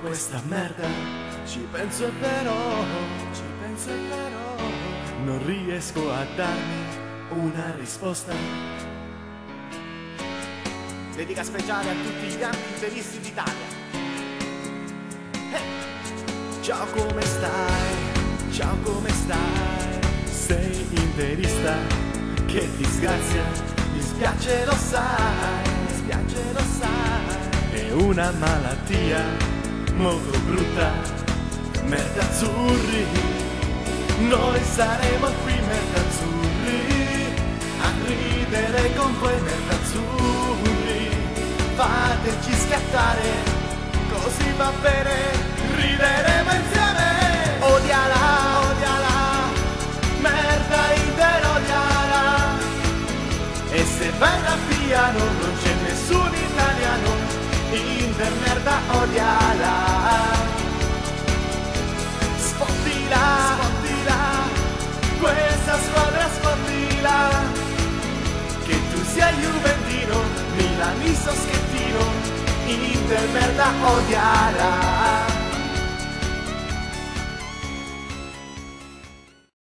questa merda. Ci penso e però, ci penso e però, non riesco a darmi una risposta. Dedica speciale a tutti gli anti-interisti d'Italia. Eh. Ciao come stai? Ciao come stai? Sei interista? Che disgrazia, mi spiace lo sai, mi spiace lo sai. È una malattia molto brutta, merda azzurri. Noi saremo qui merda azzurri, a ridere con quei merda azzurri. Fateci scattare, così va bene, rideremo insieme. Odiala, odiala, merda intera odiala. E se vai da piano non c'è nessun italiano, Inter merda odiala. en verdad odiarás.